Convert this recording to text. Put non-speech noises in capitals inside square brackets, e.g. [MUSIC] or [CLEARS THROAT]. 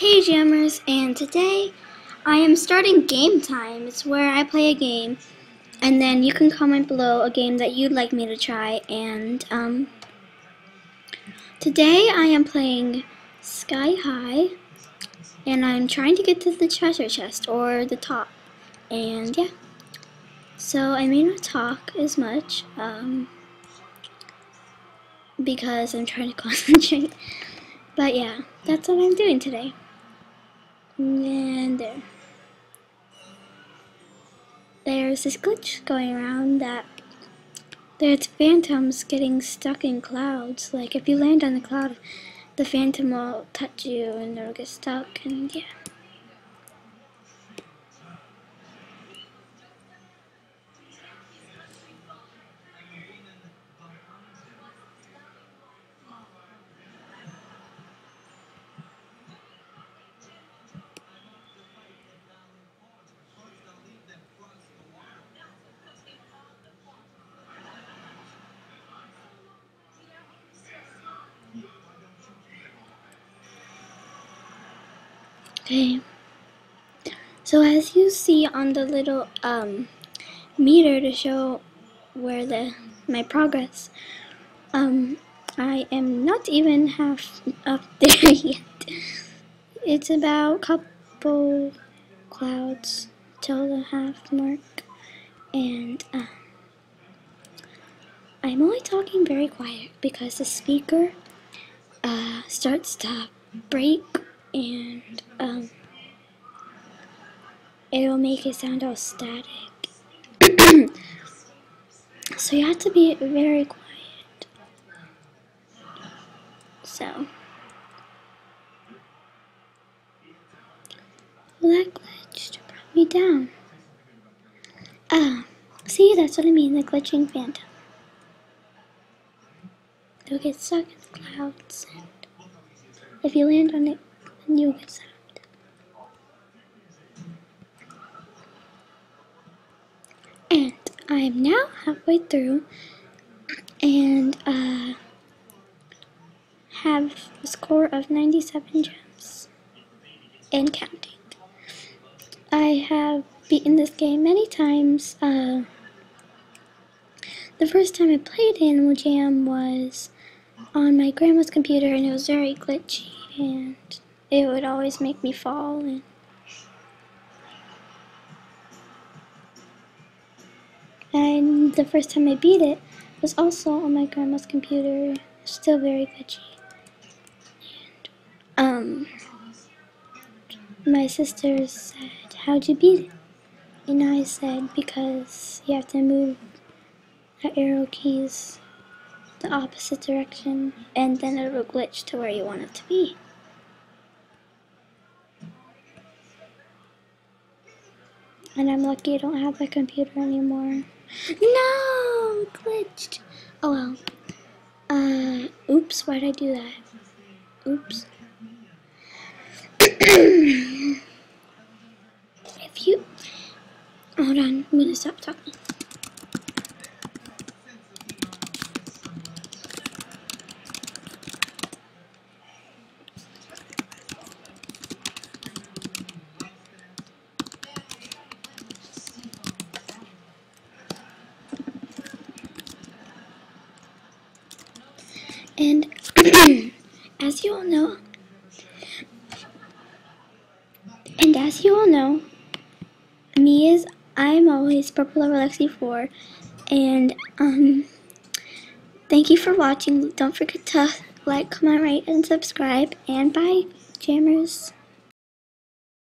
Hey Jammers, and today I am starting game time. It's where I play a game, and then you can comment below a game that you'd like me to try. And um, today I am playing Sky High, and I'm trying to get to the treasure chest or the top. And yeah, so I may not talk as much um, because I'm trying to [LAUGHS] concentrate. But yeah, that's what I'm doing today. And there. There's this glitch going around that there's phantoms getting stuck in clouds. Like if you land on the cloud, the phantom will touch you and it'll get stuck and yeah. Okay. So as you see on the little um, meter to show where the my progress, um, I am not even half up [LAUGHS] there yet. It's about a couple clouds till the half mark, and uh, I'm only talking very quiet because the speaker uh, starts to break and um, it'll make it sound all static. [CLEARS THROAT] so you have to be very quiet. So, that glitched brought me down. Ah, see, that's what I mean, the glitching phantom. You'll get stuck in the clouds, and if you land on it, you'll get stuck. And I'm now halfway through and uh, have a score of 97 gems and counting. I have beaten this game many times. Uh, the first time I played Animal Jam was on my grandma's computer and it was very glitchy and it would always make me fall and And the first time I beat it was also on my grandma's computer, still very glitchy. And, um, my sister said, how'd you beat it? And I said, because you have to move the arrow keys the opposite direction, and then it will glitch to where you want it to be. And I'm lucky I don't have the computer anymore. No! Glitched! Oh well. Uh, oops, why'd I do that? Oops. [CLEARS THROAT] if you... Hold on, I'm gonna stop talking. And [CLEARS THROAT] as you all know, and as you all know, me is I'm always Purple Lover Lexi 4 and um thank you for watching. Don't forget to like, comment, rate, and subscribe and bye jammers.